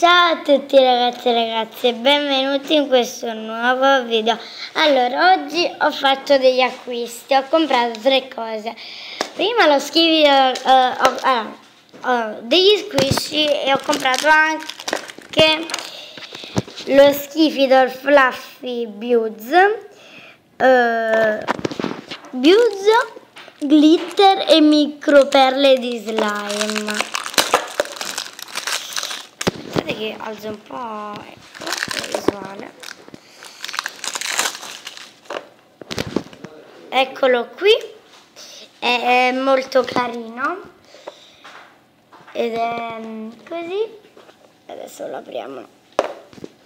Ciao a tutti ragazzi e ragazze, benvenuti in questo nuovo video. Allora, oggi ho fatto degli acquisti, ho comprato tre cose. Prima lo schivi, uh, uh, uh, degli squishy e ho comprato anche lo Schifidor Fluffy Buds, uh, Buds, glitter e microperle di slime che alza un po' ecco, la visuale. Eccolo qui è molto carino. Ed è mm, così. Adesso lo apriamo.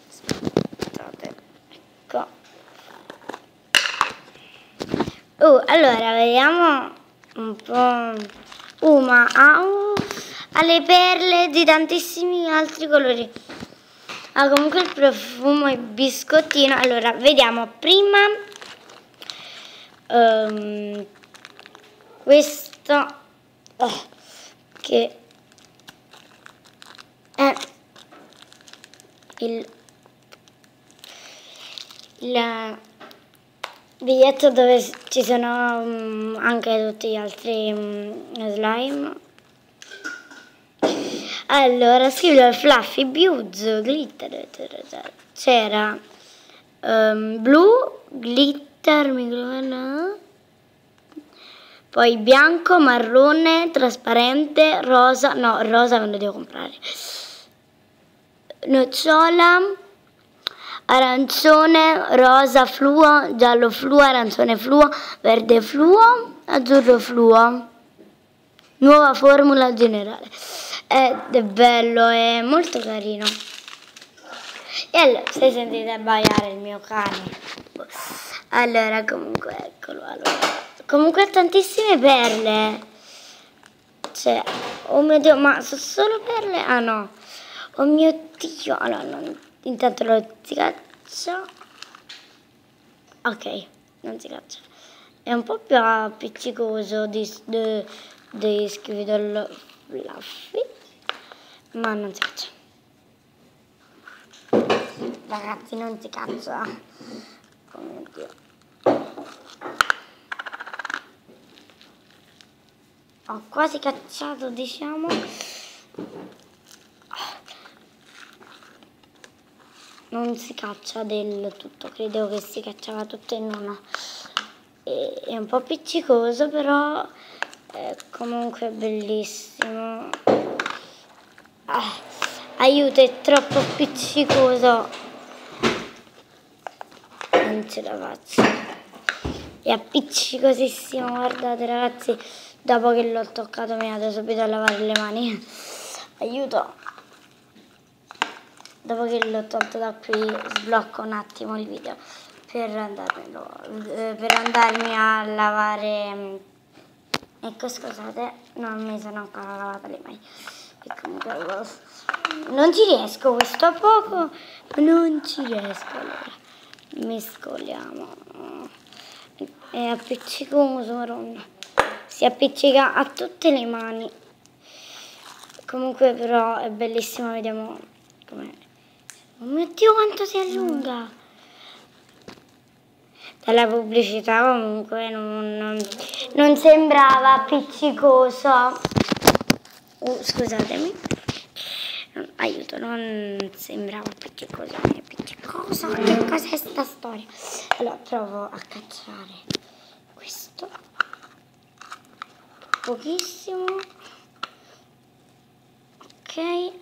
Aspettate ecco. Oh, allora vediamo un po' uh ma ha un alle perle di tantissimi altri colori. Ha comunque il profumo è biscottino. Allora vediamo prima um, questo oh, che è il, il biglietto dove ci sono um, anche tutti gli altri um, slime allora, scrivo Fluffy, Buzz, Glitter, c'era um, blu, glitter, microfono, poi bianco, marrone, trasparente, rosa, no, rosa non lo devo comprare, nocciola, arancione, rosa fluo, giallo fluo, arancione fluo, verde fluo, azzurro fluo. Nuova formula generale ed è bello, è molto carino. E allora, se sentite abbaiare il mio cane. Allora, comunque, eccolo, allora. Comunque ha tantissime perle. Cioè, oh mio Dio, ma sono solo perle? Ah no. Oh mio Dio, allora, non, intanto lo si caccia. Ok, non si caccia. È un po' più appiccicoso di, di, di scrivere fluffy ma non si caccia ragazzi non si caccia oh mio dio. Ho quasi cacciato diciamo. Non si caccia del tutto credevo che si cacciava tutto in una è un po' appiccicoso però è comunque bellissimo ah, aiuto è troppo appiccicoso non ce la faccio. È appiccicosissimo guardate ragazzi. Dopo che l'ho toccato mi vado subito a lavare le mani. Aiuto. Dopo che l'ho tolto da qui sblocco un attimo il video per, andarmelo, eh, per andarmi a lavare ecco scusate non mi sono ancora lavata le mani non ci riesco questo a poco non ci riesco allora. Mescoliamo. È appiccicoso maronna si appiccica a tutte le mani. Comunque però è bellissimo vediamo com'è oh mio dio quanto si allunga. Dalla pubblicità comunque non, non sembrava appiccicoso uh, scusatemi aiuto non sembrava appiccicoso è appiccicoso che cos'è sta storia allora provo a cacciare questo pochissimo ok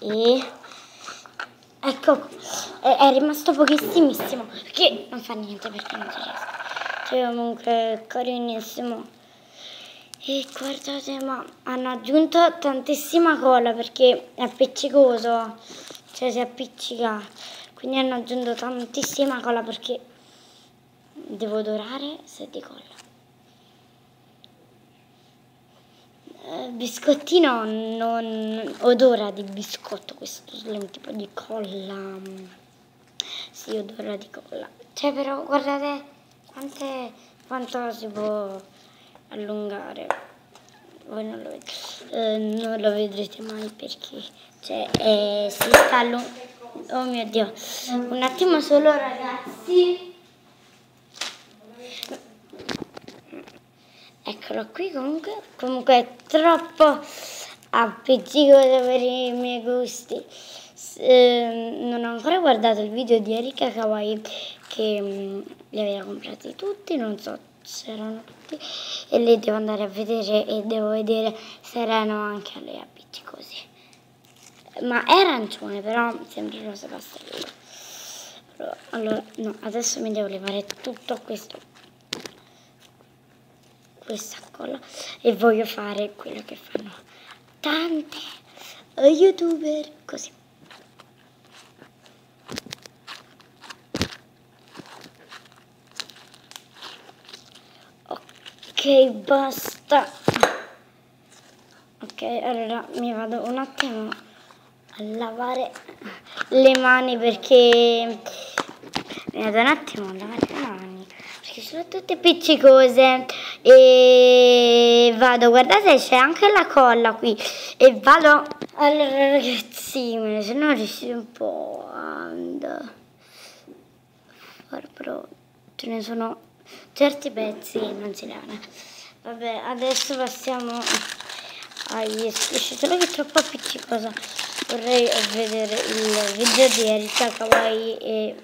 e Ecco, è, è rimasto pochissimissimo. Perché non fa niente perché non ci riesco. Cioè comunque carinissimo. E guardate, ma hanno aggiunto tantissima cola perché è appiccicoso. Cioè si appiccica. Quindi hanno aggiunto tantissima cola perché devo dorare se di colla. Eh, biscottino non odora di biscotto questo slime tipo di colla si sì, odora di colla cioè però guardate quante, quanto si può allungare voi non lo, eh, non lo vedrete mai perché cioè, eh, si sta allungando. Oh mio Dio, un attimo solo ragazzi. Eccolo qui comunque, comunque è troppo appiccicoso per i miei gusti. Eh, non ho ancora guardato il video di Erika Kawaii che mh, mm, li aveva comprati tutti, non so se erano tutti e li devo andare a vedere e devo vedere se erano anche alle appiccicosi. Ma è arancione però sembra rosa pastello. Allora, no, adesso mi devo levare tutto questo questa colla e voglio fare quello che fanno tante youtuber così basta. Ok allora mi vado un attimo a lavare le mani perché mi vado un attimo a lavare le mani perché sono tutte piccicose e vado guardate c'è anche la colla qui e vado allora ragazzi se non riuscite un po' a far però ce ne sono certi pezzi non si levano. Vabbè adesso passiamo agli squishy solo che è troppo appiccicosa. Vorrei vedere il video di Erika Kawaii e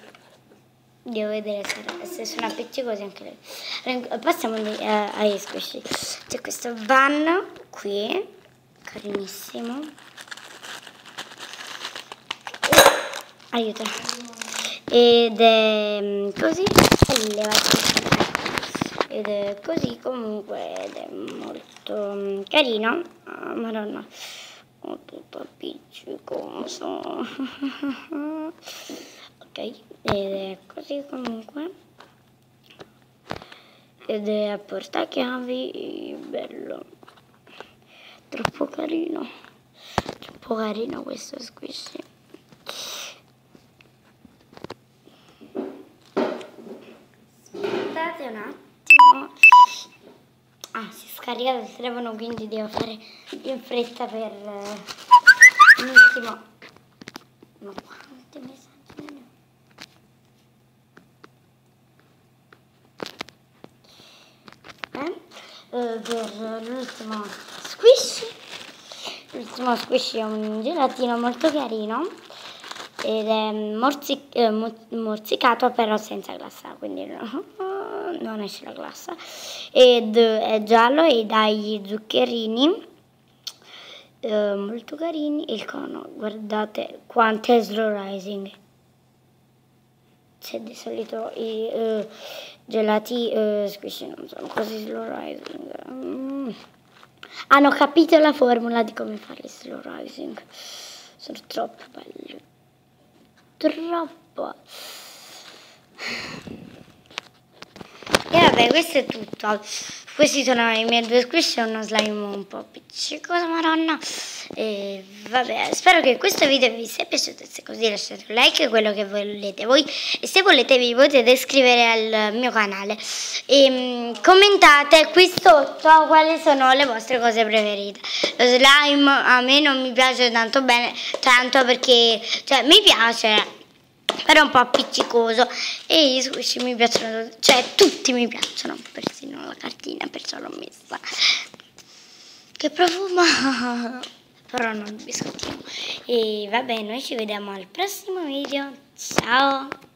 devo vedere se, sono appiccicosi anche lei. Passiamo eh, agli squishy c'è questo van qui carinissimo. Aiuto ed è mm, così ed è così comunque ed è molto mm, carino. Oh, madonna. Ho tutto appiccicoso ok ed è così comunque. Ed è a portachiavi bello. Troppo carino. Troppo carino questo squishy aspettate un attimo. Ah si scarica dal telefono quindi devo fare in fretta per uh, l'ultimo ma quanti messaggi ne ho eh? Uh, per l'ultimo squish. L'ultimo squish è un gelatino molto carino ed è morzic eh, morsicato però senza glassa quindi no, non esce la glassa. Ed è giallo e dai zuccherini eh, molto carini il cono. Guardate quanto è slow rising. C'è di solito i uh, gelati uh, squishy non sono così slow rising. Mm. hanno capito la formula di come fare slow rising. Sono troppo belli drabbað. E vabbè, questo è tutto. Questi sono i miei due squish, è uno slime un po' appiccicoso, maronna. E vabbè, spero che questo video vi sia piaciuto. Se così lasciate un like, quello che volete voi. E se volete vi potete iscrivere al mio canale. E um, commentate qui sotto quali sono le vostre cose preferite. Lo slime a me non mi piace tanto bene, tanto perché, cioè, mi piace però è un po' appiccicoso e gli squish mi piacciono, cioè tutti mi piacciono, persino la cartina, perciò l'ho messa. Che profuma! Però non il biscottino. E vabbè, noi ci vediamo al prossimo video. Ciao!